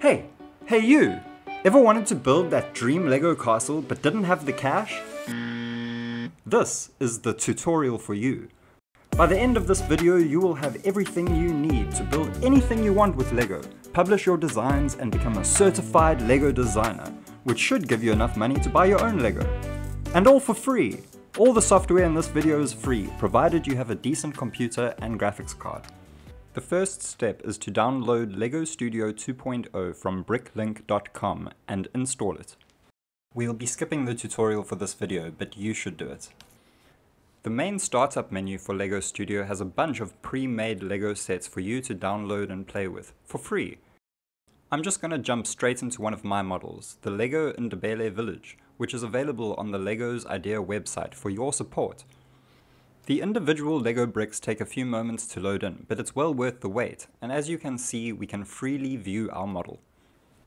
Hey, hey you! Ever wanted to build that dream Lego castle but didn't have the cash? This is the tutorial for you. By the end of this video, you will have everything you need to build anything you want with LEGO, publish your designs and become a certified LEGO designer, which should give you enough money to buy your own LEGO. And all for free! All the software in this video is free, provided you have a decent computer and graphics card. The first step is to download LEGO Studio 2.0 from bricklink.com and install it. We'll be skipping the tutorial for this video, but you should do it. The main startup menu for LEGO Studio has a bunch of pre-made LEGO sets for you to download and play with, for free. I'm just going to jump straight into one of my models, the LEGO Ndebele Village, which is available on the LEGO's Idea website for your support. The individual LEGO bricks take a few moments to load in, but it's well worth the wait, and as you can see, we can freely view our model.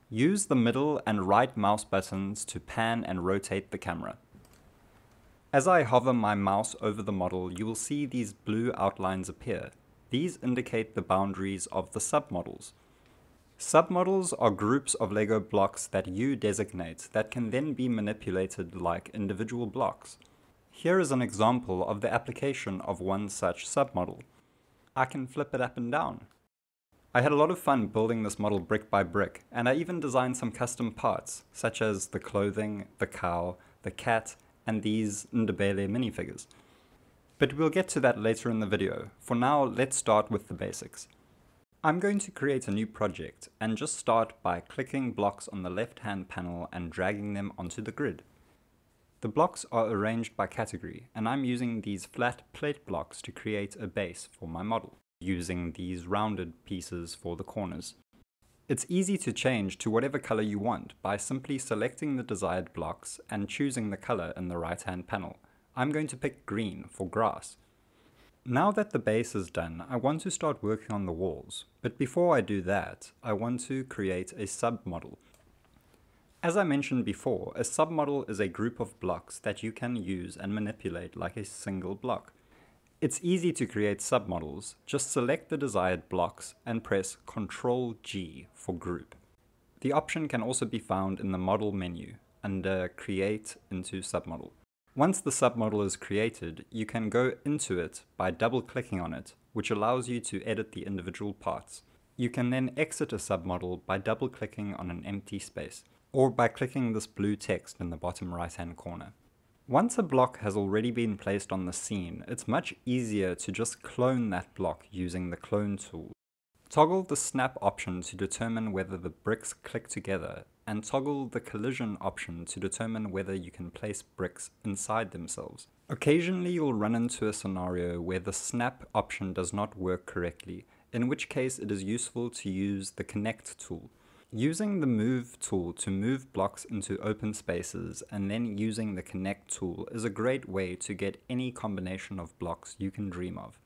Use the middle and right mouse buttons to pan and rotate the camera. As I hover my mouse over the model, you will see these blue outlines appear. These indicate the boundaries of the submodels. Submodels are groups of LEGO blocks that you designate that can then be manipulated like individual blocks. Here is an example of the application of one such submodel. I can flip it up and down. I had a lot of fun building this model brick by brick, and I even designed some custom parts, such as the clothing, the cow, the cat, and these Ndebele minifigures. But we'll get to that later in the video. For now, let's start with the basics. I'm going to create a new project, and just start by clicking blocks on the left-hand panel and dragging them onto the grid. The blocks are arranged by category, and I'm using these flat plate blocks to create a base for my model, using these rounded pieces for the corners. It's easy to change to whatever color you want by simply selecting the desired blocks and choosing the color in the right hand panel. I'm going to pick green for grass. Now that the base is done, I want to start working on the walls, but before I do that, I want to create a submodel. As I mentioned before, a submodel is a group of blocks that you can use and manipulate like a single block. It's easy to create submodels, just select the desired blocks and press Ctrl G for group. The option can also be found in the model menu under create into submodel. Once the submodel is created, you can go into it by double clicking on it, which allows you to edit the individual parts. You can then exit a submodel by double clicking on an empty space or by clicking this blue text in the bottom right hand corner. Once a block has already been placed on the scene, it's much easier to just clone that block using the clone tool. Toggle the snap option to determine whether the bricks click together, and toggle the collision option to determine whether you can place bricks inside themselves. Occasionally you'll run into a scenario where the snap option does not work correctly, in which case it is useful to use the connect tool. Using the Move tool to move blocks into open spaces and then using the Connect tool is a great way to get any combination of blocks you can dream of.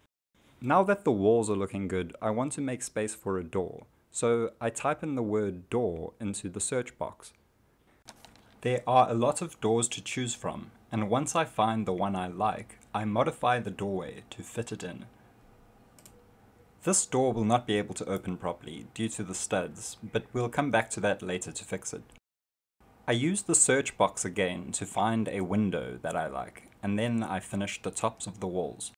Now that the walls are looking good, I want to make space for a door, so I type in the word door into the search box. There are a lot of doors to choose from, and once I find the one I like, I modify the doorway to fit it in. This door will not be able to open properly due to the studs, but we'll come back to that later to fix it. I use the search box again to find a window that I like, and then I finish the tops of the walls.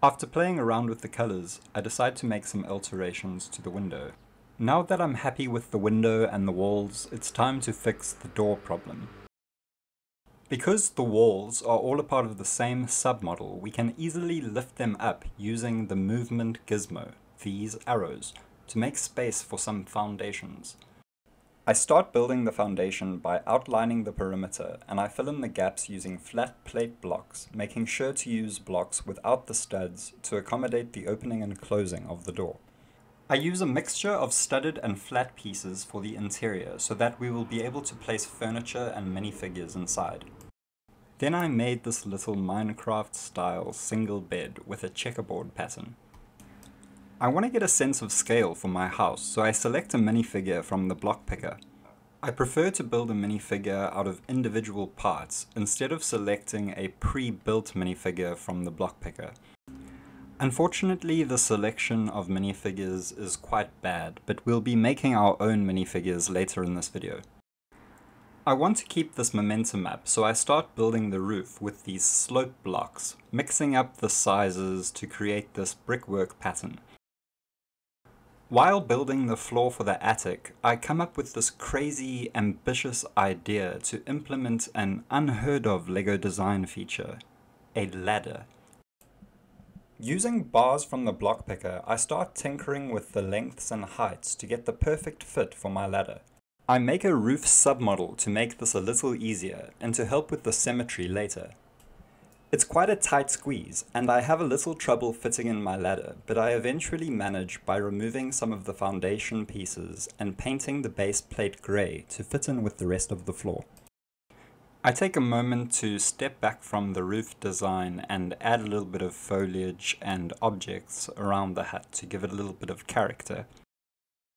After playing around with the colors, I decide to make some alterations to the window. Now that I'm happy with the window and the walls, it's time to fix the door problem. Because the walls are all a part of the same submodel, we can easily lift them up using the movement gizmo, these arrows, to make space for some foundations. I start building the foundation by outlining the perimeter and I fill in the gaps using flat plate blocks, making sure to use blocks without the studs to accommodate the opening and closing of the door. I use a mixture of studded and flat pieces for the interior so that we will be able to place furniture and minifigures inside. Then I made this little Minecraft style single bed with a checkerboard pattern. I want to get a sense of scale for my house, so I select a minifigure from the block picker. I prefer to build a minifigure out of individual parts instead of selecting a pre-built minifigure from the block picker. Unfortunately, the selection of minifigures is quite bad, but we'll be making our own minifigures later in this video. I want to keep this momentum up, so I start building the roof with these slope blocks, mixing up the sizes to create this brickwork pattern. While building the floor for the attic, I come up with this crazy, ambitious idea to implement an unheard of LEGO design feature, a ladder. Using bars from the block picker, I start tinkering with the lengths and heights to get the perfect fit for my ladder. I make a roof submodel to make this a little easier and to help with the symmetry later. It's quite a tight squeeze, and I have a little trouble fitting in my ladder, but I eventually manage by removing some of the foundation pieces and painting the base plate grey to fit in with the rest of the floor. I take a moment to step back from the roof design and add a little bit of foliage and objects around the hut to give it a little bit of character.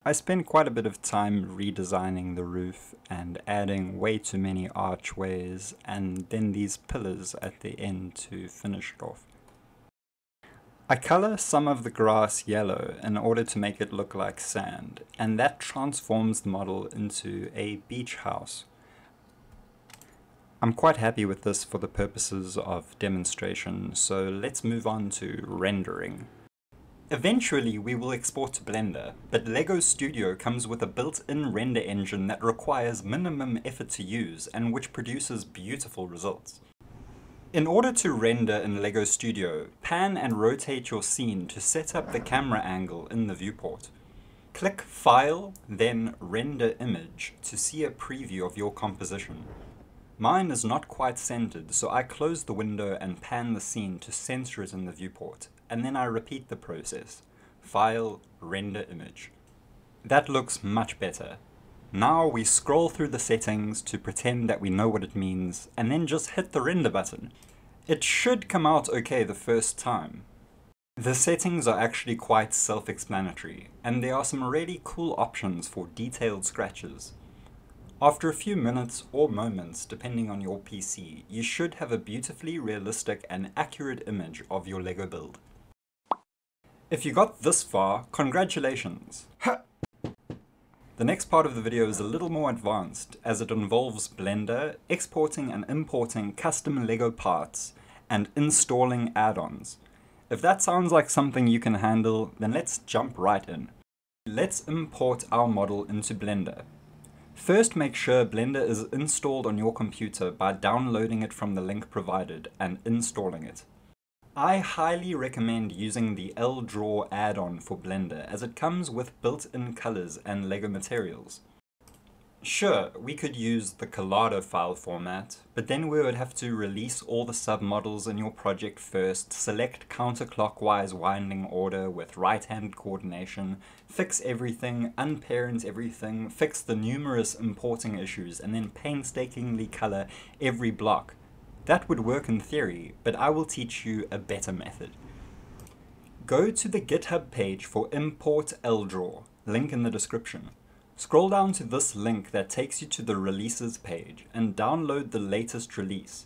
I spent quite a bit of time redesigning the roof and adding way too many archways and then these pillars at the end to finish it off. I color some of the grass yellow in order to make it look like sand, and that transforms the model into a beach house. I'm quite happy with this for the purposes of demonstration, so let's move on to rendering. Eventually we will export to Blender, but LEGO Studio comes with a built-in render engine that requires minimum effort to use and which produces beautiful results. In order to render in LEGO Studio, pan and rotate your scene to set up the camera angle in the viewport. Click File, then Render Image to see a preview of your composition. Mine is not quite centered, so I close the window and pan the scene to center it in the viewport, and then I repeat the process. File, render image. That looks much better. Now we scroll through the settings to pretend that we know what it means, and then just hit the render button. It should come out okay the first time. The settings are actually quite self-explanatory, and there are some really cool options for detailed scratches. After a few minutes or moments, depending on your PC, you should have a beautifully realistic and accurate image of your LEGO build. If you got this far, congratulations! The next part of the video is a little more advanced, as it involves Blender, exporting and importing custom LEGO parts, and installing add-ons. If that sounds like something you can handle, then let's jump right in. Let's import our model into Blender. First make sure Blender is installed on your computer by downloading it from the link provided and installing it. I highly recommend using the L-Draw add-on for Blender as it comes with built-in colors and LEGO materials. Sure, we could use the Collada file format, but then we would have to release all the submodels in your project first, select counterclockwise winding order with right-hand coordination, fix everything, unparent everything, fix the numerous importing issues, and then painstakingly color every block that would work in theory, but I will teach you a better method. Go to the GitHub page for import LDraw, link in the description. Scroll down to this link that takes you to the releases page and download the latest release.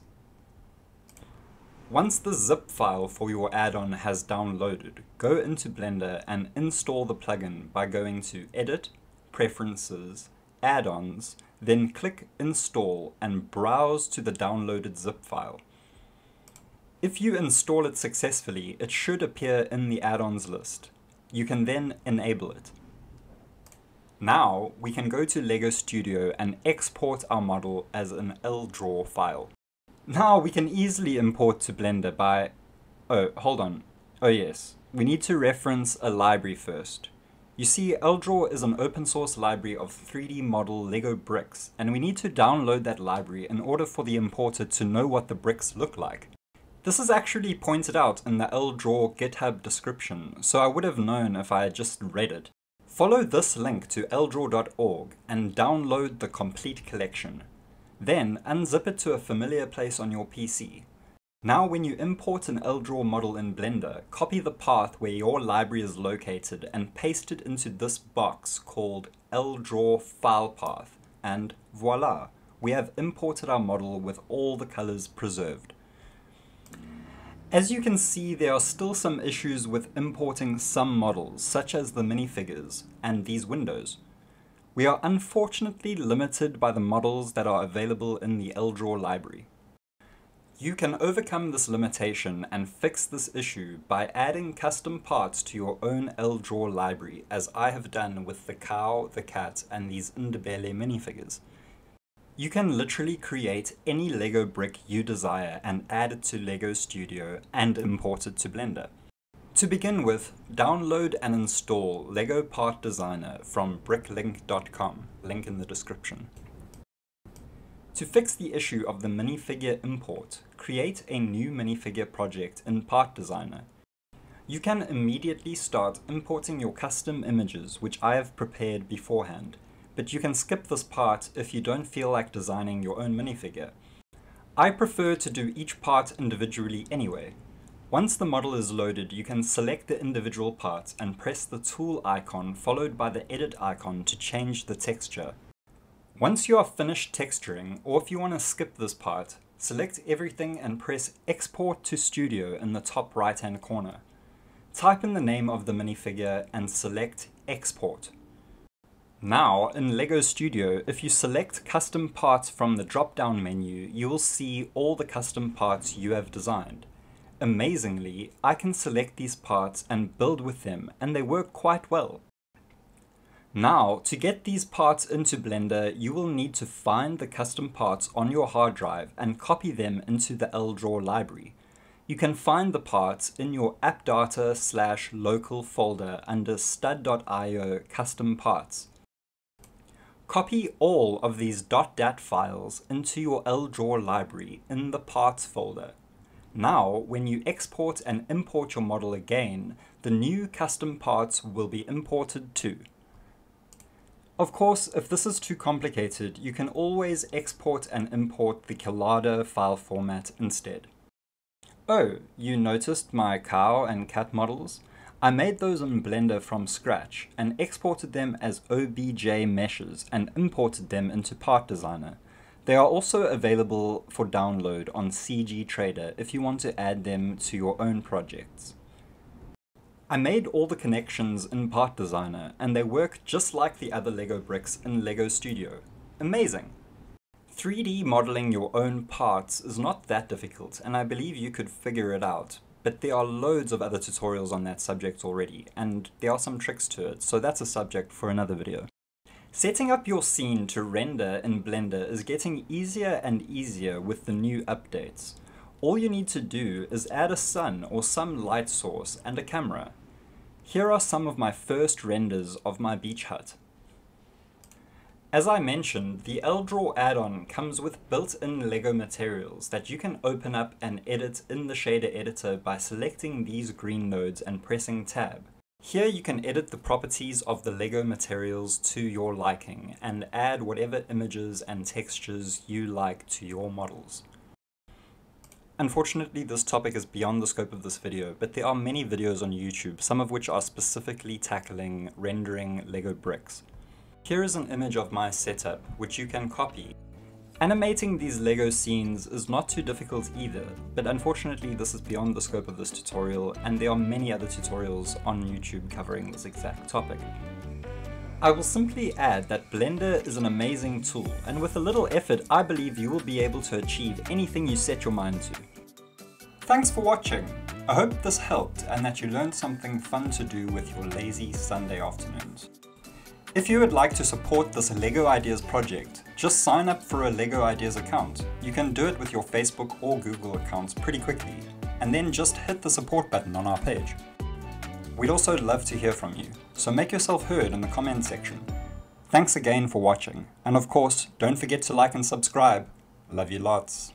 Once the zip file for your add-on has downloaded, go into Blender and install the plugin by going to Edit, Preferences, Add-ons, then click Install and browse to the downloaded zip file. If you install it successfully, it should appear in the add-ons list. You can then enable it. Now, we can go to LEGO Studio and export our model as an LDRAW file. Now we can easily import to Blender by... Oh, hold on. Oh yes, we need to reference a library first. You see, LDRAW is an open source library of 3D model LEGO bricks, and we need to download that library in order for the importer to know what the bricks look like. This is actually pointed out in the LDRAW GitHub description, so I would have known if I had just read it. Follow this link to ldraw.org and download the complete collection. Then unzip it to a familiar place on your PC, now when you import an LDRAW model in Blender, copy the path where your library is located and paste it into this box called LDRAW file path, and voila, we have imported our model with all the colors preserved. As you can see, there are still some issues with importing some models, such as the minifigures and these windows. We are unfortunately limited by the models that are available in the LDraw library. You can overcome this limitation and fix this issue by adding custom parts to your own LDRAW library, as I have done with the cow, the cat, and these Ndebele minifigures. You can literally create any Lego brick you desire and add it to LEGO Studio and import it to Blender. To begin with, download and install LEGO Part Designer from bricklink.com, link in the description. To fix the issue of the minifigure import, create a new minifigure project in Part Designer. You can immediately start importing your custom images which I have prepared beforehand, but you can skip this part if you don't feel like designing your own minifigure. I prefer to do each part individually anyway, once the model is loaded, you can select the individual parts and press the tool icon followed by the edit icon to change the texture. Once you are finished texturing, or if you want to skip this part, select everything and press Export to Studio in the top right hand corner. Type in the name of the minifigure and select Export. Now, in LEGO Studio, if you select custom parts from the drop-down menu, you will see all the custom parts you have designed. Amazingly, I can select these parts and build with them, and they work quite well. Now, to get these parts into Blender, you will need to find the custom parts on your hard drive and copy them into the LDRAW library. You can find the parts in your appdata slash local folder under stud.io custom parts. Copy all of these .dat files into your LDRAW library in the parts folder now, when you export and import your model again, the new custom parts will be imported too. Of course, if this is too complicated, you can always export and import the Collada file format instead. Oh, you noticed my cow and cat models? I made those in Blender from scratch and exported them as OBJ meshes and imported them into Part Designer. They are also available for download on CG Trader if you want to add them to your own projects. I made all the connections in Part Designer and they work just like the other LEGO bricks in LEGO Studio. Amazing! 3D modeling your own parts is not that difficult and I believe you could figure it out, but there are loads of other tutorials on that subject already and there are some tricks to it, so that's a subject for another video. Setting up your scene to render in Blender is getting easier and easier with the new updates. All you need to do is add a sun or some light source and a camera. Here are some of my first renders of my beach hut. As I mentioned, the LDraw add-on comes with built-in LEGO materials that you can open up and edit in the shader editor by selecting these green nodes and pressing tab. Here you can edit the properties of the LEGO materials to your liking and add whatever images and textures you like to your models. Unfortunately, this topic is beyond the scope of this video, but there are many videos on YouTube, some of which are specifically tackling rendering LEGO bricks. Here is an image of my setup, which you can copy Animating these LEGO scenes is not too difficult either, but unfortunately this is beyond the scope of this tutorial and there are many other tutorials on YouTube covering this exact topic. I will simply add that Blender is an amazing tool and with a little effort I believe you will be able to achieve anything you set your mind to. Thanks for watching! I hope this helped and that you learned something fun to do with your lazy Sunday afternoons. If you would like to support this LEGO Ideas project, just sign up for a LEGO Ideas account. You can do it with your Facebook or Google accounts pretty quickly, and then just hit the support button on our page. We'd also love to hear from you, so make yourself heard in the comment section. Thanks again for watching, and of course, don't forget to like and subscribe. Love you lots.